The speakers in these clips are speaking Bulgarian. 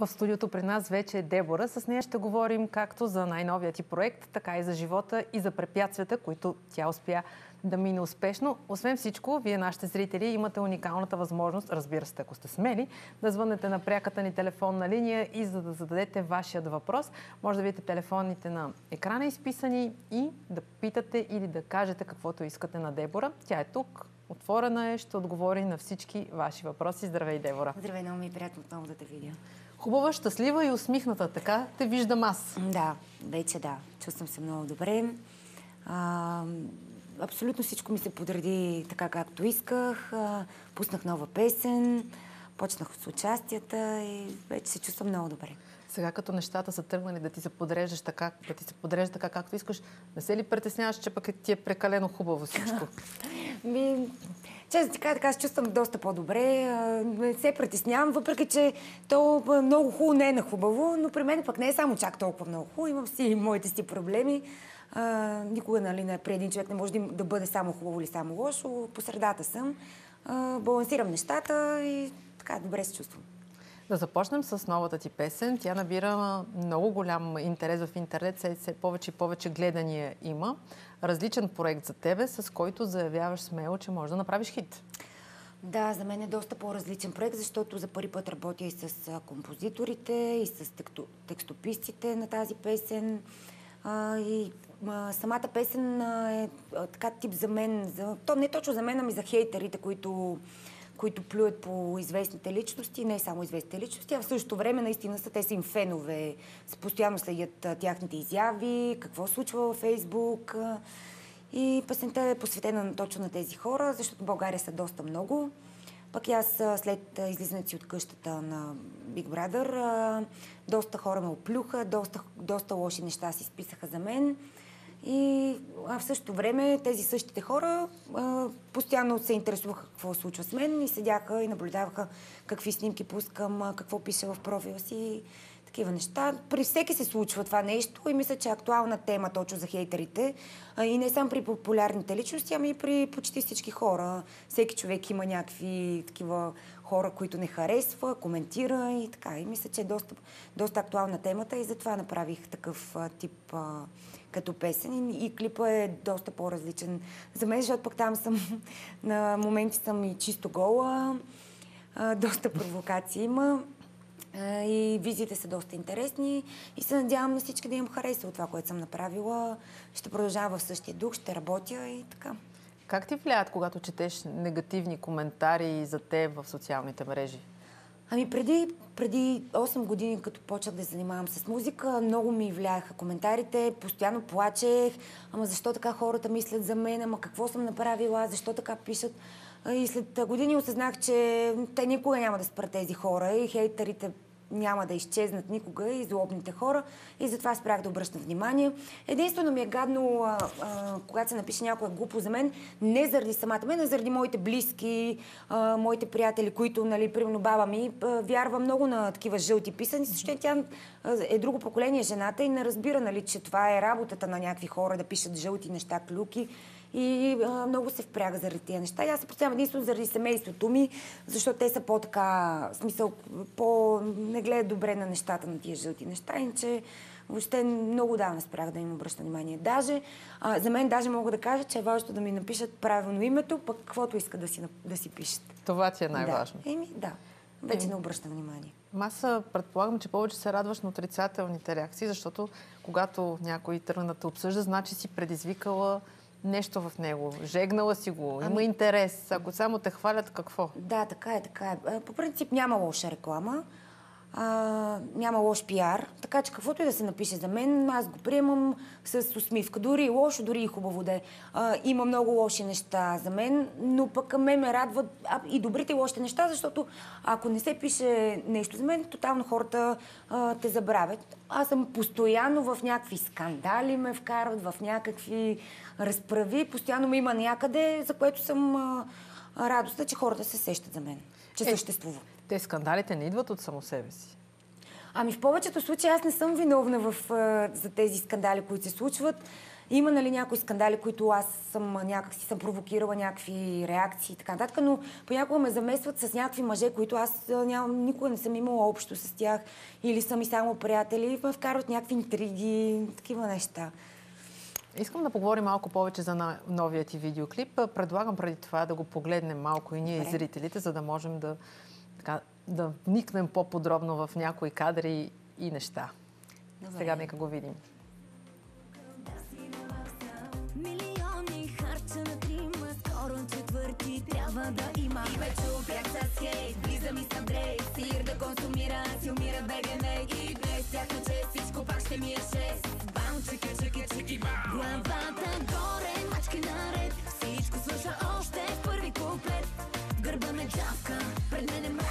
В студиото при нас вече е Дебора. С нея ще говорим както за най-новият ти проект, така и за живота и за препятствията, които тя успя да мине успешно. Освен всичко, вие, нашите зрители, имате уникалната възможност, разбира се, ако сте смели, да звънете на пряката ни телефонна линия и за да зададете вашият въпрос. Може да видите телефонните на екрана изписани и да питате или да кажете каквото искате на Дебора. Тя е тук, отворена е, ще отговори на всички ваши въпроси. Здравей, Дебора! Здравей, много ми е приятно отново да те видя. Хубава, щастлива и усмихната. Така те виждам аз. Да, вече да. Чувствам се много добре. А, абсолютно всичко ми се подреди така, както исках. А, пуснах нова песен, почнах с участията и вече се чувствам много добре. Сега като нещата са тръгнали да ти се подреждаш така, да ти се подрежда така, както искаш, не се ли притесняваш, че пък ти е прекалено хубаво всичко? Ми, честно така, така се чувствам доста по-добре. Не се притеснявам, въпреки че то много хубаво не е на хубаво, но при мен пък не е само чак толкова много хубаво. Имам си моите си проблеми. А, никога, нали, не, при един човек не може да бъде само хубаво или само лошо. По средата съм. А, балансирам нещата и така добре се чувствам. Да започнем с новата ти песен. Тя набира много голям интерес в интернет. Все повече и повече гледания има. Различен проект за тебе, с който заявяваш смело, че можеш да направиш хит. Да, за мен е доста по-различен проект, защото за първи път работя и с композиторите, и с текстописците на тази песен. А, и а, самата песен е а, така тип за мен, за, то не точно за мен, ами за хейтерите, които които плюят по известните личности, не само известните личности, а в същото време наистина са те са им фенове, постоянно следят тяхните изяви, какво случва във Фейсбук. И песента е посветена точно на тези хора, защото в България са доста много. Пък и аз след излизането си от къщата на Big Brother, доста хора ме оплюха, доста, доста лоши неща си списаха за мен. И а в същото време тези същите хора а, постоянно се интересуваха какво случва с мен и седяха и наблюдаваха какви снимки пускам, какво пиша в профила си, такива неща. При всеки се случва това нещо и мисля, че е актуална тема точно за хейтерите. А, и не само при популярните личности, ами и при почти всички хора. Всеки човек има някакви такива хора, които не харесва, коментира и така. И мисля, че е доста, доста актуална темата и затова направих такъв а, тип а, като песен и, и клипа е доста по-различен за мен, защото пък там съм на моменти съм и чисто гола, а, доста провокации има а, и визиите са доста интересни и се надявам на всички да им хареса от това, което съм направила. Ще продължавам в същия дух, ще работя и така. Как ти влияят, когато четеш негативни коментари за теб в социалните мрежи? Ами преди, преди 8 години, като почнах да се занимавам с музика, много ми влияеха коментарите, постоянно плачех, ама защо така хората мислят за мен, ама какво съм направила, защо така пишат. И след години осъзнах, че те никога няма да спрат тези хора и хейтерите няма да изчезнат никога и злобните хора и затова спрях да обръщам внимание. Единствено ми е гадно, а, а, когато се напише някоя глупо за мен, не заради самата мен, а заради моите близки, а, моите приятели, които, нали, примерно баба ми, а, вярва много на такива жълти писани, защото тя е друго поколение жената и не разбира, нали, че това е работата на някакви хора да пишат жълти неща, клюки. И а, много се впряга заради тези неща. И аз се представям единствено заради семейството ми, защото те са по-така, смисъл, по... не гледат добре на нещата, на тия жълти неща. Иначе въобще много давно спрях да им обръща внимание. Даже, а, за мен даже мога да кажа, че е важно да ми напишат правилно името, пък каквото иска да си, да си пишат. Това ти е най-важно. Да. Еми, да. Вече не обръщам внимание. Аз предполагам, че повече се радваш на отрицателните реакции, защото когато някой тръгне да те обсъжда, значи си предизвикала нещо в него. Жегнала си го, има ами... интерес. Ако само те хвалят, какво? Да, така е, така е. По принцип няма лоша реклама а, няма лош пиар, така че каквото и да се напише за мен, аз го приемам с усмивка. Дори и лошо, дори и хубаво да е. Има много лоши неща за мен, но пък мен ме радват а, и добрите и лошите неща, защото ако не се пише нещо за мен, тотално хората а, те забравят. Аз съм постоянно в някакви скандали ме вкарват, в някакви разправи, постоянно ме има някъде, за което съм а, радостна, че хората се сещат за мен, че е, съществува. Те скандалите не идват от само себе си. Ами в повечето случаи аз не съм виновна в, за тези скандали, които се случват. Има нали, някои скандали, които аз съм някакси съм провокирала някакви реакции и така нататък, но понякога ме замесват с някакви мъже, които аз нямам, никога не съм имала общо с тях или съм и само приятели и ме вкарват някакви интриги, такива неща. Искам да поговорим малко повече за новия ти видеоклип. Предлагам преди това да го погледнем малко и ние, Добре. зрителите, за да можем да, така, да вникнем по-подробно в някои кадри и неща. Добре. Сега нека го видим. трябва да има. И вече обяд с хейт, влизам и съм дрейк Сир да консумира, си умира БГН И днес тяхна чест, всичко пак ще ми е шест. Бам, чики, чики, чики, бам. Главата горе, мачки наред. Всичко слуша още в първи куплет. В гърба ме джавка, пред мен е мравка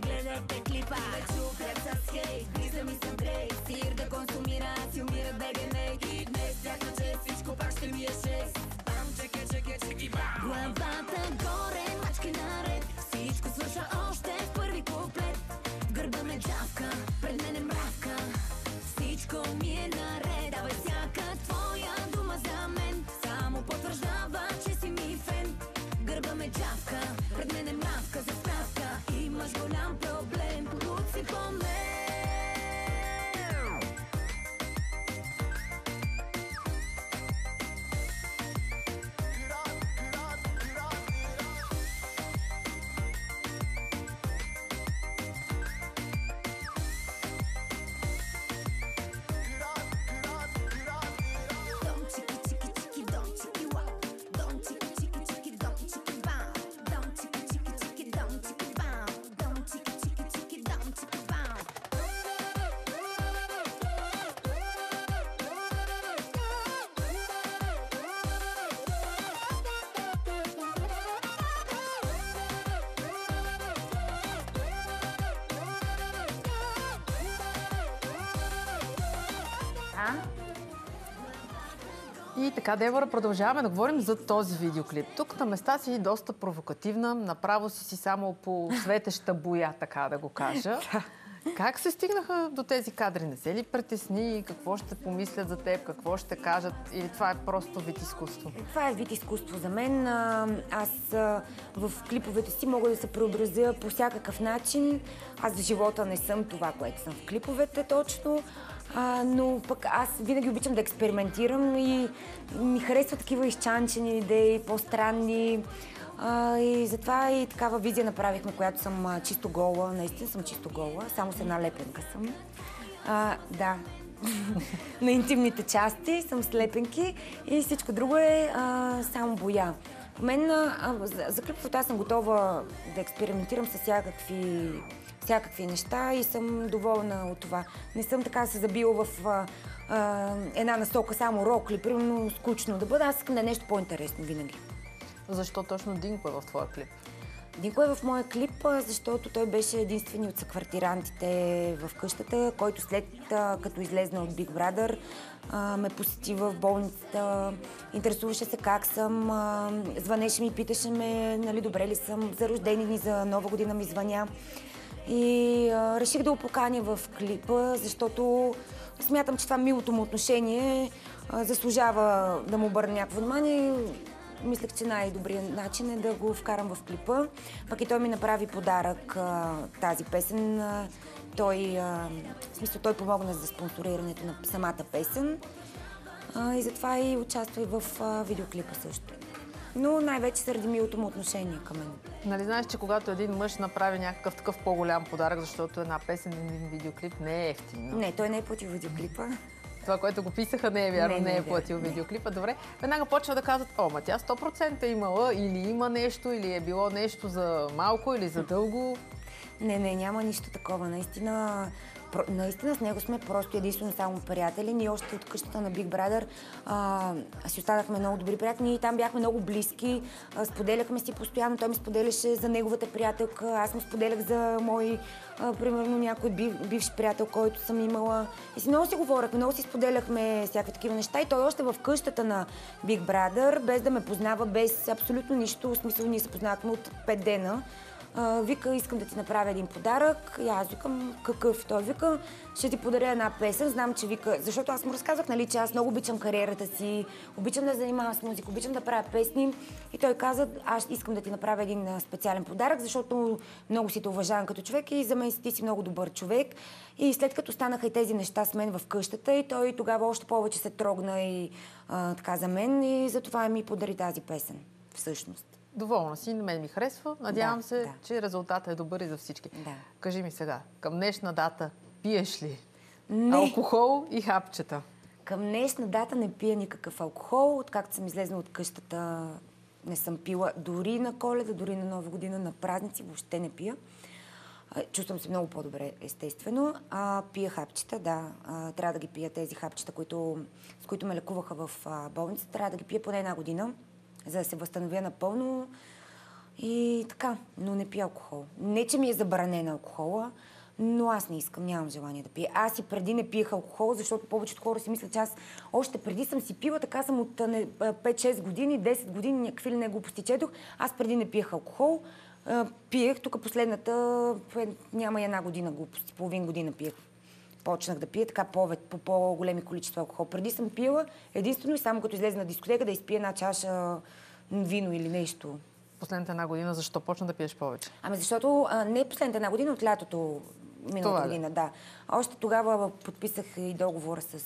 Wyglę na te klipa, ale ciuchem escape. И така, Девора, продължаваме да говорим за този видеоклип. Тук на места си доста провокативна, направо си си само по светеща боя, така да го кажа. Как се стигнаха до тези кадри? Не се ли притесни? Какво ще помислят за теб? Какво ще кажат? Или това е просто вид изкуство? Това е вид изкуство за мен. Аз в клиповете си мога да се преобразя по всякакъв начин. Аз в живота не съм това, което съм в клиповете точно. А, но пък аз винаги обичам да експериментирам и ми харесва такива изчанчени идеи, по-странни. А, и затова и такава визия направихме, която съм а, чисто гола. Наистина съм чисто гола, само с една лепенка съм. А, да, на интимните части съм слепенки и всичко друго е а, само боя. Мен а, за, за клиповете аз съм готова да експериментирам с всякакви всякакви неща и съм доволна от това. Не съм така се забила в а, а, една насока само рок или примерно скучно да бъда. Аз искам да е нещо по-интересно винаги. Защо точно Динко е в твоя клип? Динко е в моя клип, защото той беше единствени от съквартирантите в къщата, който след като излезна от Big Brother ме посети в болницата, интересуваше се как съм, звънеше ми, питаше ме, нали, добре ли съм, за рождени дни, за нова година ми звъня. И а, реших да го поканя в клипа, защото смятам, че това милото му отношение а, заслужава да му обърна някакво внимание. Мислех, че най-добрият начин е да го вкарам в клипа. Пък и той ми направи подарък а, тази песен. А, той, а, в смисъл, той помогна за спонсорирането на самата песен. А, и затова и участва и в а, видеоклипа също но най-вече заради милото му отношение към мен. Нали знаеш, че когато един мъж направи някакъв такъв по-голям подарък, защото една песен, един видеоклип не е ефтино? Не, той не е платил видеоклипа. това, което го писаха, не е вярно, не, не, не е платил не. видеоклипа. Добре, веднага почва да казват, о, ма тя 100% е имала или има нещо, или е било нещо за малко или за дълго. Не, не, няма нищо такова. Наистина наистина с него сме просто единствено само приятели. Ние още от къщата на Big Brother а, си останахме много добри приятели. Ние там бяхме много близки, а, споделяхме си постоянно. Той ми споделяше за неговата приятелка, аз му споделях за мой, а, примерно, някой бив, бивш приятел, който съм имала. И си много си говорихме, много си споделяхме всякакви такива неща. И той още в къщата на Big Brother, без да ме познава, без абсолютно нищо, в смисъл ние се познахме от 5 дена вика, искам да ти направя един подарък. И аз викам, какъв? Той вика, ще ти подаря една песен. Знам, че вика, защото аз му разказах, нали, че аз много обичам кариерата си, обичам да занимавам с музика, обичам да правя песни. И той каза, аз искам да ти направя един специален подарък, защото много си те уважавам като човек и за мен си ти си много добър човек. И след като станаха и тези неща с мен в къщата, и той тогава още повече се трогна и а, така за мен и затова ми подари тази песен, всъщност. Доволна си, на мен ми харесва. Надявам да, се, да. че резултатът е добър и за всички. Да. Кажи ми сега, към днешна дата пиеш ли не. алкохол и хапчета? Към днешна дата не пия никакъв алкохол. Откакто съм излезна от къщата, не съм пила дори на коледа, дори на нова година, на празници, въобще не пия. Чувствам се много по-добре, естествено. А, пия хапчета, да. А, трябва да ги пия тези хапчета, които, с които ме лекуваха в а, болницата. Трябва да ги пия поне една година за да се възстановя напълно. И така, но не пия алкохол. Не, че ми е забранена алкохола, но аз не искам, нямам желание да пия. Аз и преди не пиех алкохол, защото повечето хора си мислят, че аз още преди съм си пила, така съм от 5-6 години, 10 години, някакви ли не глупости четох. Аз преди не пиех алкохол, пиех, тук последната, няма една година глупости, половин година пиех почнах да пия така повече, по по-големи количества алкохол. Преди съм пила единствено и само като излезе на дискотека да изпия една чаша вино или нещо. Последната една година защо почна да пиеш повече? Ами защото а, не последната една година, от лятото миналата година, да. Още тогава подписах и договора с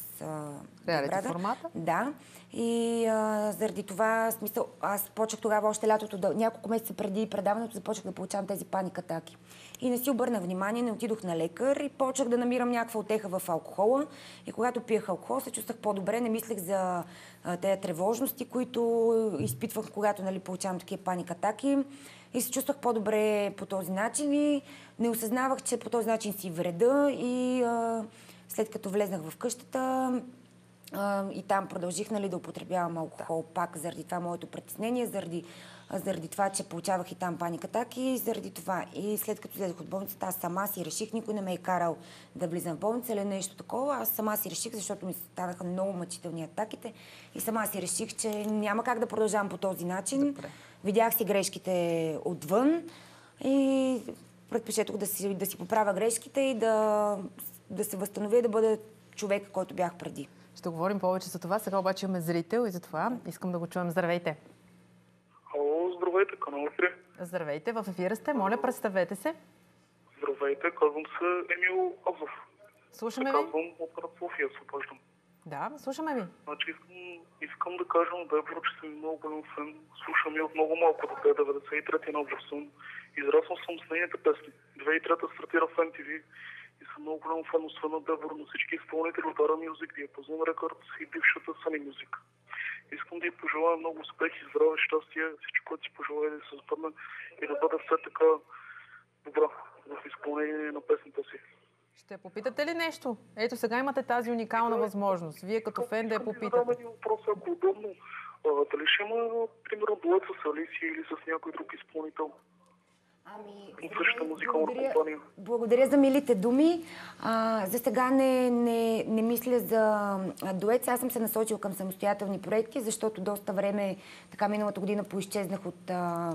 Реалити формата? Да. И а, заради това, смисъл, аз почнах тогава още лятото, да, няколко месеца преди предаването започнах да получавам тези паникатаки. И не си обърнах внимание, не отидох на лекар и почнах да намирам някаква отеха в алкохола. И когато пиех алкохол, се чувствах по-добре, не мислех за тези тревожности, които изпитвах, когато нали, получавам такива паникатаки. И се чувствах по-добре по този начин и не осъзнавах, че по този начин си вреда и а, след като влезнах в къщата и там продължих нали, да употребявам алкохол пак заради това моето притеснение, заради, заради това, че получавах и там паникатаки, заради това. И след като влезах от болницата, аз сама си реших, никой не ме е карал да влизам в болница или нещо такова. Аз сама си реших, защото ми станаха много мъчителни атаките и сама си реших, че няма как да продължавам по този начин. Добре. Видях си грешките отвън и предпочетох да си, да си поправя грешките и да, да се възстановя и да бъда човек, който бях преди. Ще говорим повече за това. Сега обаче имаме зрител и за това искам да го чуем. Здравейте! Ало, здравейте, канал 3. Здравейте, в ефира сте. Моля, представете се. Здравейте, казвам се Емил Азов. Слушаме ви. Казвам от град София, се обаждам. Да, слушаме ви. Значи искам, искам да кажа на Дебора, че съм много голям фен. Слушам я от много малко до 93-ти на Обжасон. Израснал съм с нейните песни. 2003-та стартира в MTV и съм много голям фен, освен на Дебора, на всички изпълнители от Ара Music, Diapason Records и бившата Sunny Music. Искам да й пожелая много успех и здраве, щастие, всичко, което си пожелая да се западне и да бъде все така добра в изпълнение на песната си. Ще попитате ли нещо? Ето сега имате тази уникална възможност. Вие като фен да я попитате. Да, един въпрос, ако е удобно. А, дали ще има, примерно, дует с Алисия или с някой друг изпълнител? Ами, благодаря, благодаря за милите думи. А, за сега не, не, не мисля за дует. Аз съм се насочила към самостоятелни проекти, защото доста време, така миналата година, поизчезнах от, а,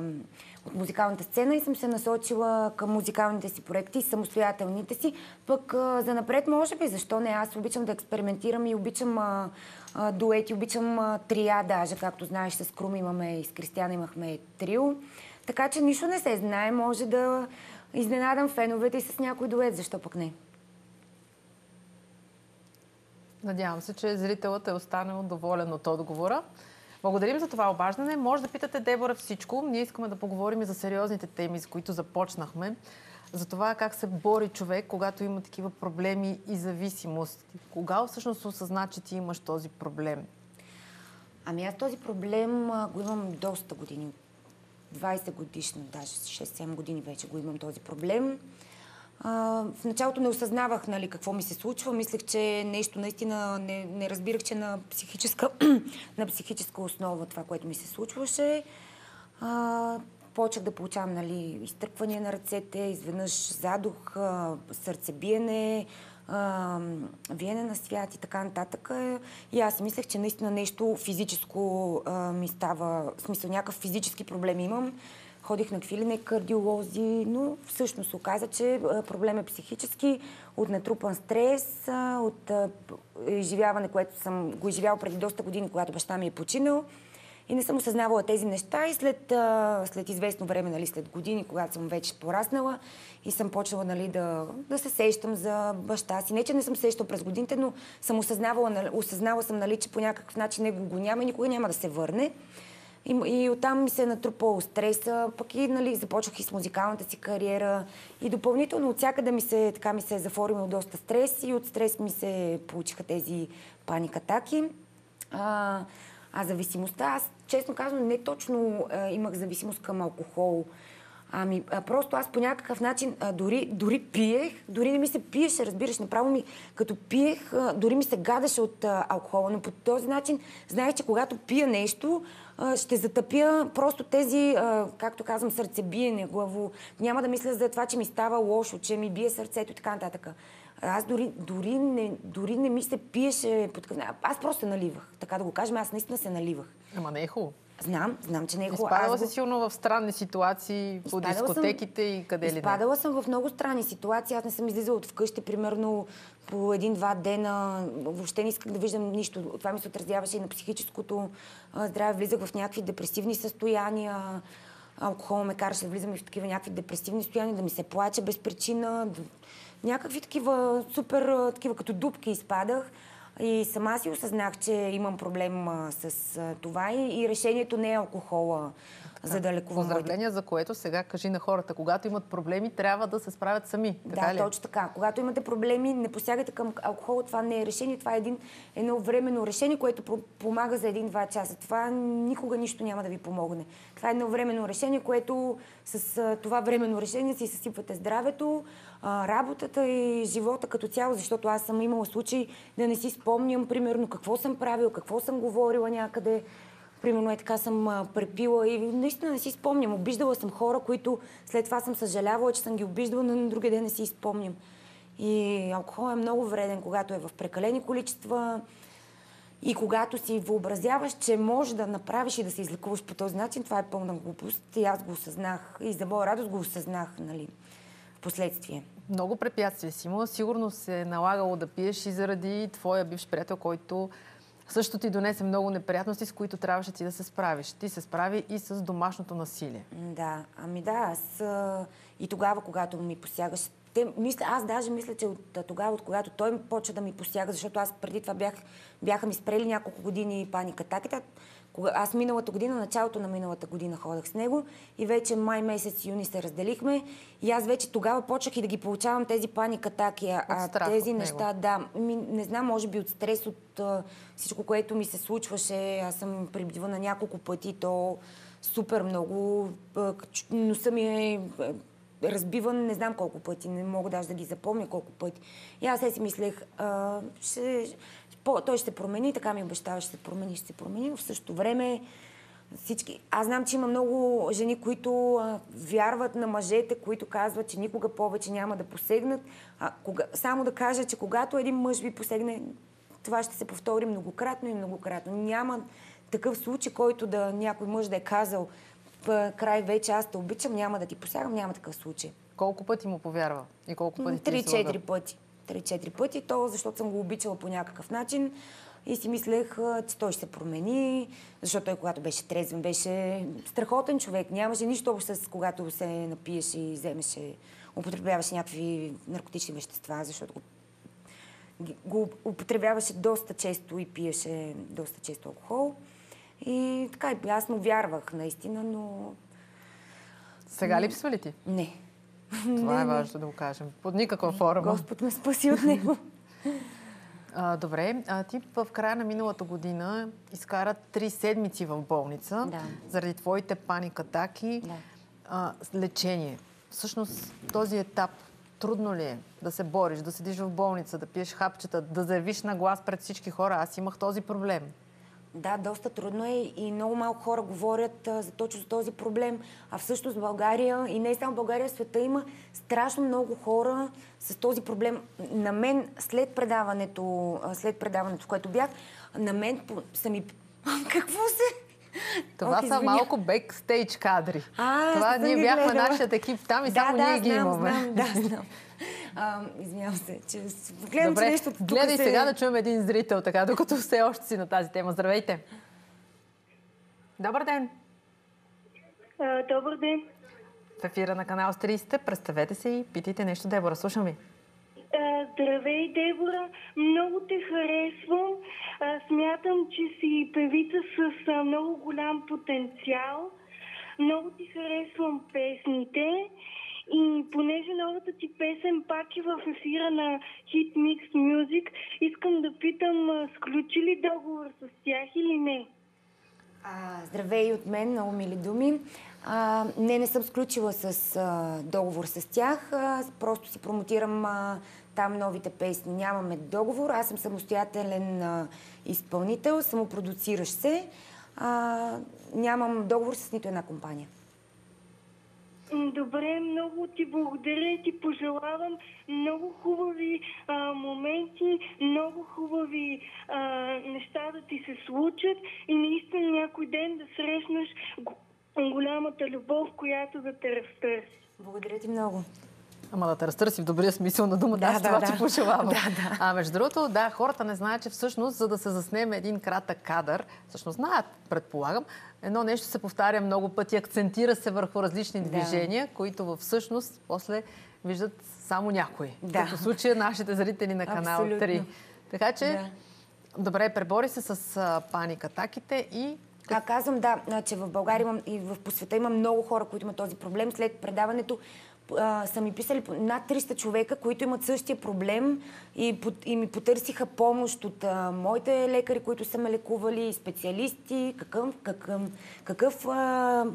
от музикалната сцена и съм се насочила към музикалните си проекти, самостоятелните си. Пък а, за напред, може би, защо не? Аз обичам да експериментирам и обичам а, а, дуети, обичам а, трия даже, както знаеш, с Крум имаме и с Кристиана имахме трио. Така че нищо не се знае. Може да изненадам феновете и с някой дует. Защо пък не? Надявам се, че зрителът е останал доволен от отговора. Благодарим за това обаждане. Може да питате Дебора всичко. Ние искаме да поговорим и за сериозните теми, с които започнахме. за това как се бори човек, когато има такива проблеми и зависимост. Кога всъщност осъзна, че ти имаш този проблем? Ами аз този проблем го имам доста години. 20 годишна, даже 6-7 години вече го имам този проблем. А, в началото не осъзнавах нали, какво ми се случва. Мислех, че нещо наистина не, не разбирах, че на психическа, на психическа основа това, което ми се случваше. А, почнах да получавам нали, изтръпвания на ръцете, изведнъж задух, сърцебиене, виене на свят и така нататък. И аз мислех, че наистина нещо физическо а, ми става, в смисъл някакъв физически проблем имам. Ходих на квилене кардиолози, но всъщност оказа, че проблем е психически, от натрупан стрес, от изживяване, което съм го изживяла преди доста години, когато баща ми е починал. И не съм осъзнавала тези неща и след, след известно време, нали, след години, когато съм вече пораснала и съм почнала нали, да, да се сещам за баща си. Не, че не съм сещала през годините, но съм осъзнавала, нали, осъзнала съм, нали, че по някакъв начин него го няма и никога няма да се върне. И, и оттам ми се е натрупал стреса, пък и нали, започнах и с музикалната си кариера. И допълнително от всякъде ми се, така ми се е заформил доста стрес и от стрес ми се получиха тези паникатаки. А, а зависимостта, аз честно казвам, не точно а, имах зависимост към алкохол. Ами, а, просто аз по някакъв начин а, дори, дори пиех, дори не ми се пиеше, разбираш, направо ми, като пиех, а, дори ми се гадаше от а, алкохола, но по този начин знаех, че когато пия нещо, а, ще затъпя просто тези, а, както казвам, сърцебиене, главо. Няма да мисля за това, че ми става лошо, че ми бие сърцето и така нататък. Аз дори, дори, не, дори не ми се пиеше по такъв Аз просто се наливах. Така да го кажем, аз наистина се наливах. Ама не е хубаво. Знам, знам, че не е хубаво. Изпадала си силно в странни ситуации по дискотеките съм, и къде ли не? Изпадала съм в много странни ситуации. Аз не съм излизала от вкъщи, примерно по един-два дена. Въобще не исках да виждам нищо. Това ми се отразяваше и на психическото здраве. Влизах в някакви депресивни състояния. Алкохол ме караше да влизам и в такива някакви депресивни състояния, да ми се плаче без причина. Някакви такива супер, такива като дупки изпадах. И сама си осъзнах, че имам проблем а, с а, това и, и решението не е алкохола, така. за да лекувам. Поздравления за което сега кажи на хората. Когато имат проблеми, трябва да се справят сами. Така да, ли? точно така. Когато имате проблеми, не посягате към алкохола. Това не е решение. Това е един, едно временно решение, което помага за един-два часа. Това никога нищо няма да ви помогне. Това е едно временно решение, което с това временно решение си съсипвате здравето, работата и живота като цяло, защото аз съм имала случаи да не си спомням, примерно, какво съм правила, какво съм говорила някъде. Примерно е така съм препила и наистина не си спомням. Обиждала съм хора, които след това съм съжалявала, че съм ги обиждала, но на другия ден не си спомням. И алкохол е много вреден, когато е в прекалени количества. И когато си въобразяваш, че може да направиш и да се излекуваш по този начин, това е пълна глупост. И аз го осъзнах. И за моя радост го осъзнах, нали последствие. Много препятствия си имала. Сигурно се е налагало да пиеш и заради твоя бивш приятел, който също ти донесе много неприятности, с които трябваше ти да се справиш. Ти се справи и с домашното насилие. Да, ами да, аз и тогава, когато ми посягаше те, мисля, аз даже мисля, че от тогава, от когато той почва да ми посяга, защото аз преди това бях, бяха ми спрели няколко години паникатаките, кога, аз миналата година, началото на миналата година ходах с него и вече май месец юни се разделихме и аз вече тогава почнах и да ги получавам тези паникатаки. А тези неща, да, ми, не знам, може би от стрес, от а, всичко, което ми се случваше. Аз съм прибива на няколко пъти, то супер много. Носа ми е разбиван не знам колко пъти, не мога даже да ги запомня колко пъти. И аз си мислех, а, ще, по, той ще промени, така ми обещава, ще се промени, ще се промени, но в същото време всички... Аз знам, че има много жени, които а, вярват на мъжете, които казват, че никога повече няма да посегнат. А, кога... Само да кажа, че когато един мъж ви посегне, това ще се повтори многократно и многократно. Няма такъв случай, който да някой мъж да е казал край вече аз те обичам, няма да ти посягам, няма такъв случай. Колко пъти му повярва? И колко пъти Три-четири пъти. Три-четири пъти. То, защото съм го обичала по някакъв начин. И си мислех, че той ще се промени, защото той, когато беше трезвен, беше страхотен човек. Нямаше нищо общо с когато се напиеше и вземеше, употребяваше някакви наркотични вещества, защото го, го употребяваше доста често и пиеше доста често алкохол. И така, аз му вярвах наистина, но... Сега липсва ли ти? Не. Това е важно да го кажем. Под никаква форма. Господ ме спаси от него. А, добре, а ти в края на миналата година изкара три седмици в болница Да. заради твоите паникатаки, Да. а, лечение. Всъщност този етап трудно ли е да се бориш, да седиш в болница, да пиеш хапчета, да заявиш на глас пред всички хора? Аз имах този проблем. Да, доста трудно е и много малко хора говорят а, за точно за този проблем. А всъщност България, и не само България, в света има страшно много хора с този проблем. На мен след предаването, а, след предаването, в което бях, на мен са ми... Какво се... Това Ох, са малко бекстейдж кадри. А, Това ние бяхме нашият екип там и да, само да, ние ги знам, имаме. Знам, да, знам. А, извинявам се, че гледам, че нещо гледай се... сега да чуем един зрител, така, докато все още си на тази тема. Здравейте! Добър ден! А, Добър ден. В ефира на канал 30. Представете се и питайте нещо, Дебора. Слушам ви. Здравей, Дебора. Много те харесвам. Смятам, че си певица с много голям потенциал. Много ти харесвам песните. И понеже новата ти песен пак е в ефира на Hit Mix Music, искам да питам, сключи ли договор с тях или не? А, здравей от мен, много мили думи. А, не, не съм сключила с а, договор с тях. А, просто си промотирам а, там новите песни. Нямаме договор. Аз съм самостоятелен а, изпълнител, самопродуциращ се. А, нямам договор с нито една компания. Добре, много ти благодаря и ти пожелавам много хубави а, моменти, много хубави а, неща да ти се случат и наистина някой ден да срещнеш голямата любов, която да те разтърси. Благодаря ти много. Ама да те разтърси в добрия смисъл на думата. Да, Аз да, това да. ти пожелавам. Да, да. А между другото, да, хората не знаят, че всъщност, за да се заснеме един кратък кадър, всъщност знаят, предполагам, едно нещо се повтаря много пъти, акцентира се върху различни Да. движения, които всъщност после виждат само някои. Да. Като случая нашите зрители на канал Абсолютно. 3. Така че, Да. добре, пребори се с а, паникатаките и А казвам, да, че в България имам, и в, по света има много хора, които имат този проблем. След предаването са ми писали над 300 човека, които имат същия проблем и, и ми потърсиха помощ от а, моите лекари, които са ме лекували, специалисти, какъв, какъв, какъв а,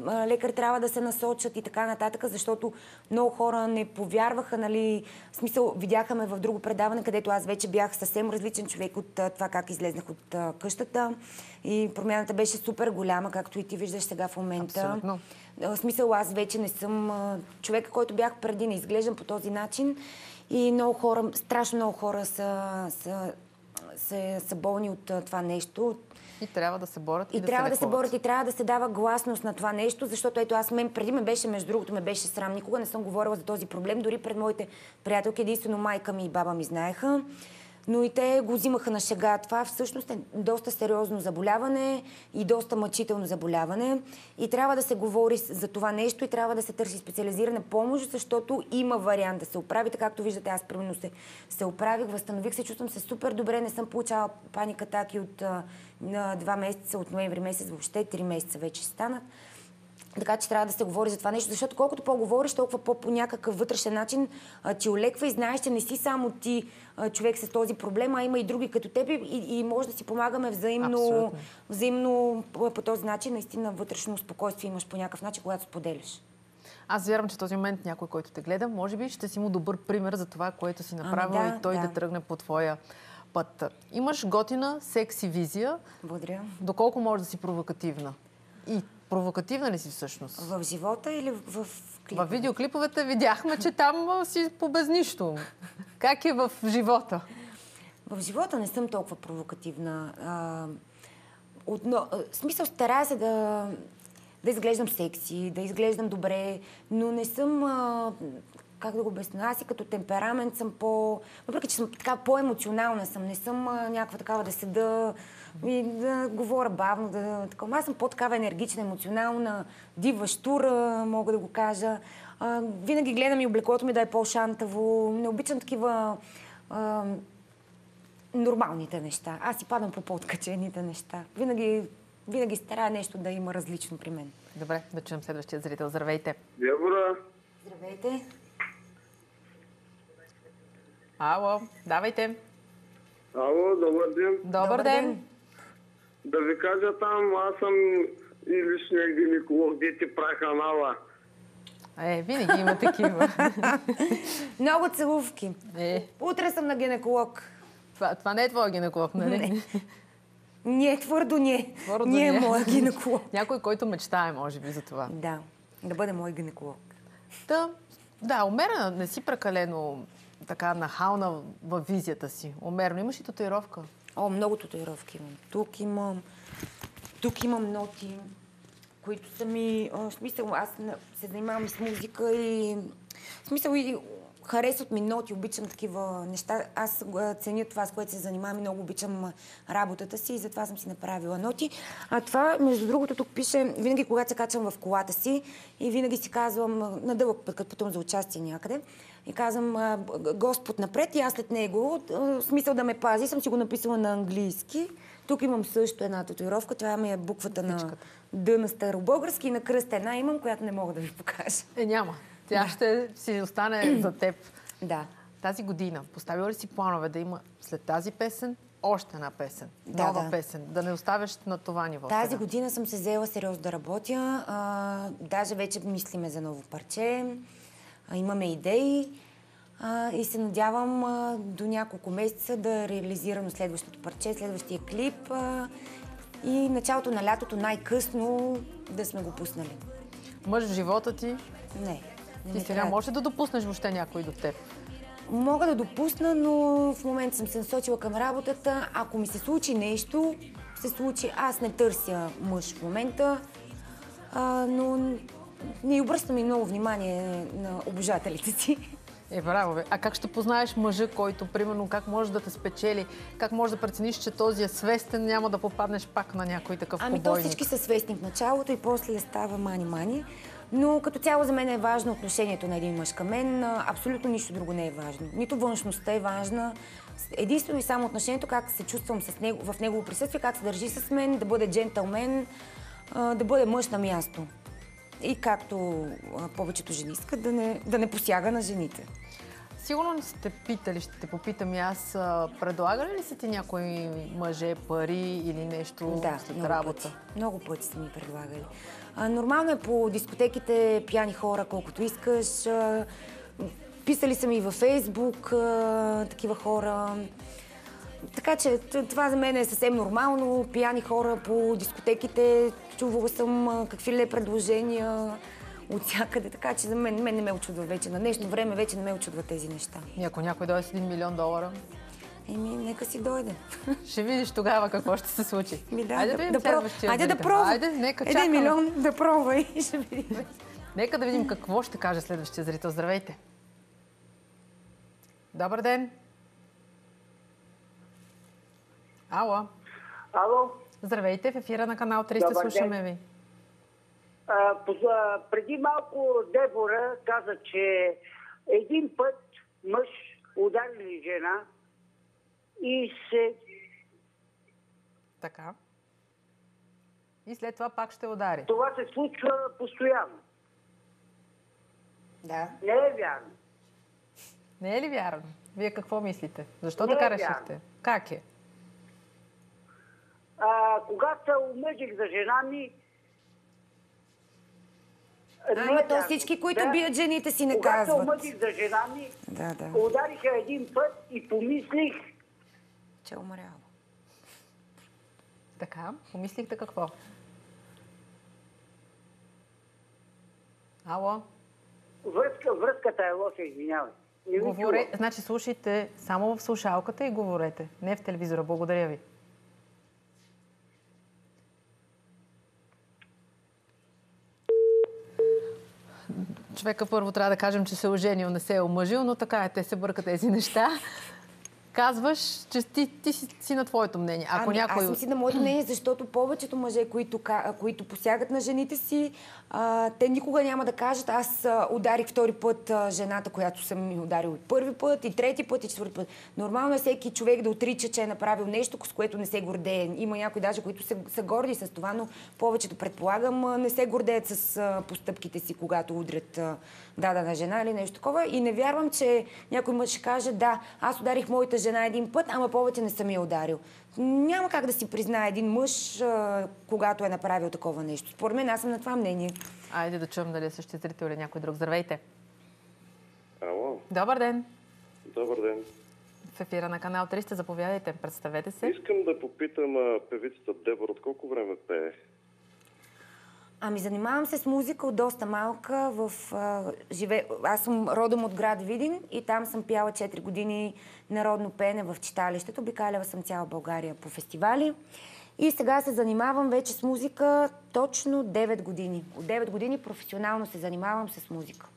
а, лекар трябва да се насочат и така нататък, защото много хора не повярваха, нали, в смисъл, видяха ме в друго предаване, където аз вече бях съвсем различен човек от а, това как излезнах от а, къщата и промяната беше супер голяма, както и ти виждаш сега в момента. Абсолютно. В смисъл, аз вече не съм човека, който бях преди, не изглеждам по този начин. И много хора, страшно много хора са, са, са, са болни от това нещо. и трябва да се борят и, И, да трябва се да се борят и трябва да се дава гласност на това нещо, защото ето аз мен преди ме беше, между другото, ме беше срам. Никога не съм говорила за този проблем, дори пред моите приятелки, единствено майка ми и баба ми знаеха. Но и те го взимаха на шега. Това всъщност е доста сериозно заболяване и доста мъчително заболяване. И трябва да се говори за това нещо и трябва да се търси специализирана помощ, защото има вариант да се оправи. Така както виждате, аз примерно се, се оправих, възстанових се, чувствам се супер добре, не съм получавала паникатаки от а, на два месеца, от ноември месец въобще, три месеца вече станат. Така че трябва да се говори за това нещо, защото колкото по-говориш, толкова по, някакъв вътрешен начин а, ти олеква и знаеш, че не си само ти а, човек с този проблем, а има и други като теб и, и може да си помагаме взаимно, Абсолютно. взаимно по, по този начин. Наистина вътрешно спокойствие имаш по някакъв начин, когато споделяш. Аз вярвам, че в този момент някой, който те гледа, може би ще си му добър пример за това, което си направил да, и той да. да. тръгне по твоя път. Имаш готина, секси визия. Благодаря. Доколко може да си провокативна? И провокативна ли си всъщност? В живота или в, в клипа? В видеоклиповете видяхме, че там си по без нищо. Как е в живота? В живота не съм толкова провокативна. А, отно, в смисъл, старая се да, да изглеждам секси, да изглеждам добре, но не съм, а, как да го обясня, аз и като темперамент съм по... Въпреки, че съм така по-емоционална съм, не съм а, някаква такава да седа и да говоря бавно, да... Такова. Аз съм по-такава енергична, емоционална, дива, штура, мога да го кажа. А, винаги гледам и облеклото ми да е по-шантаво. Не обичам такива... А, нормалните неща. Аз си падам по подкачените неща. Винаги, винаги старая нещо да има различно при мен. Добре, да чуем следващия зрител. Здравейте. Дебора, Здравейте. Ало, давайте. Ало, добър ден. Добър, Добър ден. ден. Да ви кажа там, аз съм и личния гинеколог, дете праха нала. Е, винаги има такива. Много целувки. Е, Утре съм на гинеколог. това, това не е твоя гинеколог, нали? Не. Не, твърдо не. Твърдо не е моя гинеколог. Някой, който мечтае, може би, за това. Да, да бъде мой гинеколог. Та, да, умерена, не си прекалено така нахална във визията си. Умерено. Имаш и татуировка. О, много татуировки имам. Тук имам, тук имам ноти, които са ми... О, смисъл, аз се занимавам с музика и... В смисъл и харесват ми ноти, обичам такива неща. Аз ценя това, с което се занимавам и много обичам работата си и затова съм си направила ноти. А това, между другото, тук пише, винаги когато се качвам в колата си и винаги си казвам, на дълъг път, като пътувам за участие някъде, и казвам, Господ напред и аз след него, смисъл да ме пази, съм си го написала на английски. Тук имам също една татуировка, това ми е буквата на. Д на старобългарски и на кръст една имам, която не мога да ви покажа. Е, няма. Тя ще си остане за теб. Да. Тази година поставила ли си планове да има след тази песен още една песен? Да, нова да. песен. Да не оставяш на това ниво. Тази сега. година съм се взела сериозно да работя. А, даже вече мислиме за ново парче. А, имаме идеи. А, и се надявам а, до няколко месеца да реализирам следващото парче, следващия клип. А, и началото на лятото най-късно да сме го пуснали. Мъж в живота ти, Не. Ти сега може да допуснеш въобще някой до теб. Мога да допусна, но в момента съм се насочила към работата. Ако ми се случи нещо, се случи. Аз не търся мъж в момента, а, но не обръщам и много внимание на обожателите си. Е, браво, бе. А как ще познаеш мъжа, който, примерно, как може да те спечели? Как може да прецениш, че този е свестен, няма да попаднеш пак на някой такъв Ами то побойник? всички са свестни в началото и после става мани-мани. Но като цяло за мен е важно отношението на един мъж към мен. Абсолютно нищо друго не е важно. Нито външността е важна. Единствено и само отношението, как се чувствам с него, в негово присъствие, как се държи с мен, да бъде джентълмен, да бъде мъж на място. И както повечето жени искат, да не, да не посяга на жените. Сигурно не сте питали, ще те попитам и аз. Предлагали ли са ти някои мъже пари или нещо Да, след много работа? пъти. Много пъти са ми предлагали. А, нормално е по дискотеките пияни хора, колкото искаш. А, писали са ми във Фейсбук а, такива хора. Така че това за мен е съвсем нормално. Пияни хора по дискотеките. Чувала съм какви ли предложения от всякъде. Така че за мен, мен не ме очудва вече. На днешно време вече не ме очудва тези неща. И ако някой дойде с 1 милион долара, Еми, нека си дойде. ще видиш тогава какво ще се случи. Ми, да, Айде да, да, видим да, про- следващия Айде да нека Един милион да пробва и ще видим. Нека да видим какво ще каже следващия зрител. Здравейте! Добър ден! Ало! Ало, Здравейте, в ефира на канал 300 Добър ден. слушаме ви. А, преди малко Дебора каза, че един път мъж ударили жена и се... Така. И след това пак ще удари. това се случва постоянно. Да. Не е вярно. Не е ли вярно? Вие какво мислите? Защо Не така е решихте? вярно. Как е? А, когато се омъжих за жена ми... не е Ама то всички, които Да. бият жените си, не Когато казват. омъжих за жена ми, Да, да. удариха един път и помислих, Че е умряла. Така, помислихте какво? Ало? връзка, връзката е лоша, извинявай. Говоре... Значи слушайте само в слушалката и говорете, не в телевизора. Благодаря ви. Човека първо трябва да кажем, че се е оженил, не се е омъжил, но така е, те се бъркат тези неща. Казваш, че ти, ти си, си на твоето мнение. Ако ами, някой... Аз съм си на моето мнение, защото повечето мъже, които, които посягат на жените си, а, те никога няма да кажат, аз а, ударих втори път а, жената, която съм ми ударил и първи път, и трети път, и четвърти път. Нормално е всеки човек да отрича, че е направил нещо, с което не се гордее. Има някои даже, които са, са горди с това, но повечето, предполагам, не се гордеят с а, постъпките си, когато удрят а, дадена жена или нещо такова. И не вярвам, че някой мъж ще каже, да, аз ударих моята жена един път, ама повече не съм я ударил. Няма как да си признае един мъж, а, когато е направил такова нещо. Според мен аз съм на това мнение. Айде да чуем дали е същия зрител или някой друг. Здравейте! Ало, Добър ден! добър ден. В ефира на канал 300, заповядайте, представете се. Искам да попитам певицата Дебор от колко време пее? Ами, занимавам се с музика от доста малка. В, а, живе... Аз съм родом от град Видин и там съм пяла 4 години народно пеене в читалището. Обикаляла съм цяла България по фестивали. И сега се занимавам вече с музика точно 9 години. От 9 години професионално се занимавам с музика.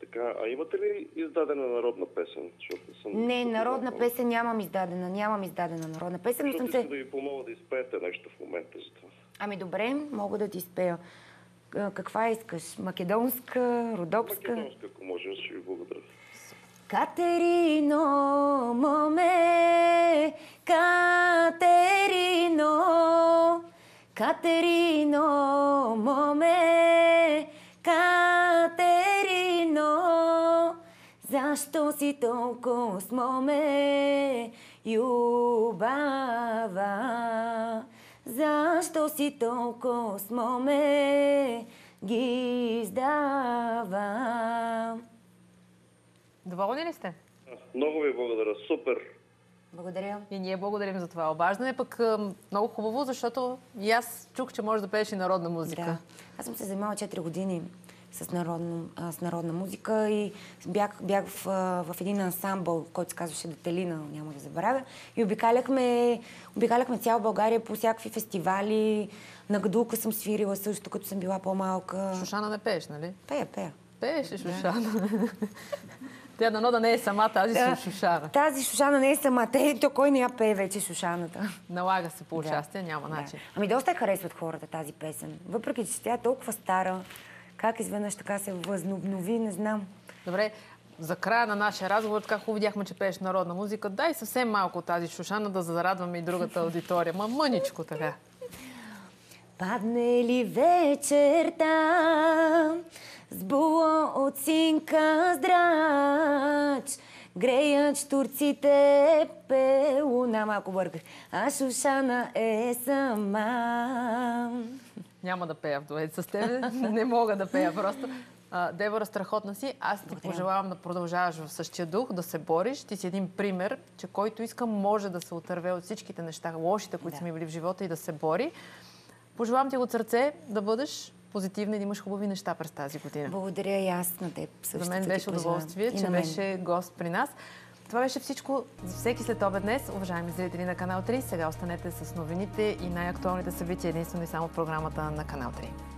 Така, а имате ли издадена народна песен? Защото не съм... Не, народна песен нямам издадена. Нямам издадена народна песен, но съм Защото се... да ви помогна да изпеете нещо в момента за това. Ами добре, мога да ти спея. А, Каква искаш? Македонска, родопска? Македонска, ако може, ще ви благодаря. Катерино, моме, Катерино, Катерино, моме, Катерино, защо си толкова с моме, юбава? Защо си толкова с моме, ги издава? Доволни ли сте? Много ви благодаря, супер. Благодаря. И ние благодарим за това обаждане. Пък много хубаво, защото и аз чух, че можеш да пееш и народна музика. Да. Аз съм се занимавала 4 години с, народно, с народна музика и бях, бях в, в един ансамбъл, който се казваше Детелина, няма да забравя. И обикаляхме, обикаляхме цяла България по всякакви фестивали. На Гадулка съм свирила също, като съм била по-малка. Шушана не пееш, нали? Пея, пея. Пееш ли Шушана? Тя дано да не е сама тази Да. Шушана. Тази Шушана не е сама. Те, то кой не я пее вече Шушаната? Налага се по участие, няма начин. Да. Ами доста харесват хората тази песен. Въпреки, че тя е толкова стара, как изведнъж така се възобнови, не знам. Добре, за края на нашия разговор, така хубаво видяхме, че пееш народна музика. Дай съвсем малко тази Шушана да зарадваме и другата аудитория. Ма мъничко така. Падне ли вечерта с було от синка здрач, греят штурците пе луна, малко бърках, а Шушана е сама. Няма да пея в дует с теб. Не мога да пея просто. А, Девора, страхотна си. Аз ти пожелавам да продължаваш в същия дух, да се бориш. Ти си един пример, че който иска може да се отърве от всичките неща, лошите, които са ми били в живота и да се бори. Пожелавам ти от сърце да бъдеш позитивна и да имаш хубави неща през тази година. Благодаря и аз на теб. За мен беше удоволствие, че беше гост при нас. Това беше всичко за всеки след обед днес. Уважаеми зрители на Канал 3, сега останете с новините и най-актуалните събития единствено и само в програмата на Канал 3.